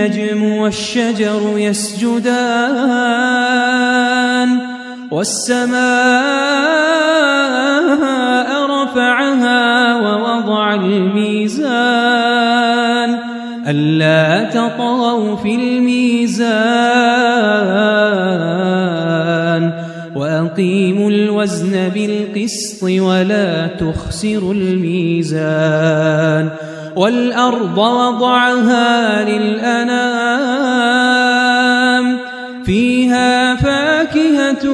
والنجم والشجر يسجدان والسماء رفعها ووضع الميزان ألا تطغوا في الميزان وأقيموا الوزن بالقسط ولا تخسروا الميزان والأرض وضعها للأنام فيها فاكهة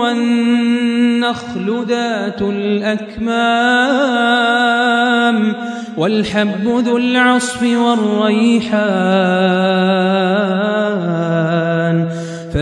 والنخل ذات الأكمام والحب ذو العصف والريحان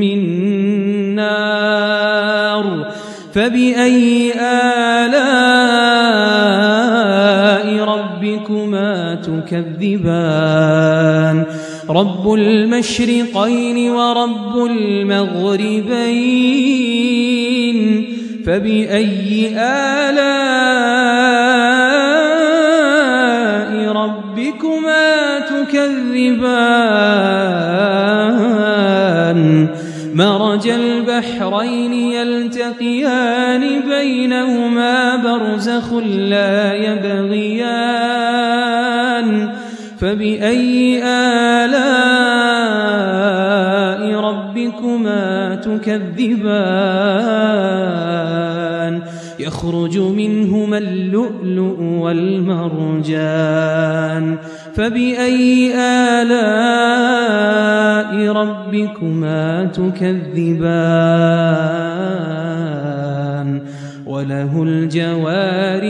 من نار فبأي آلاء ربكما تكذبان؟ رب المشرقين ورب المغربين فبأي آلاء ربكما تكذبان؟ مرج البحرين يلتقيان بينهما برزخ لا يبغيان فبأي آلاء ربكما تكذبان؟ يخرج منهما اللؤلؤ والمرجان فبأي آلاء ربكما تكذبان؟ وله الجوار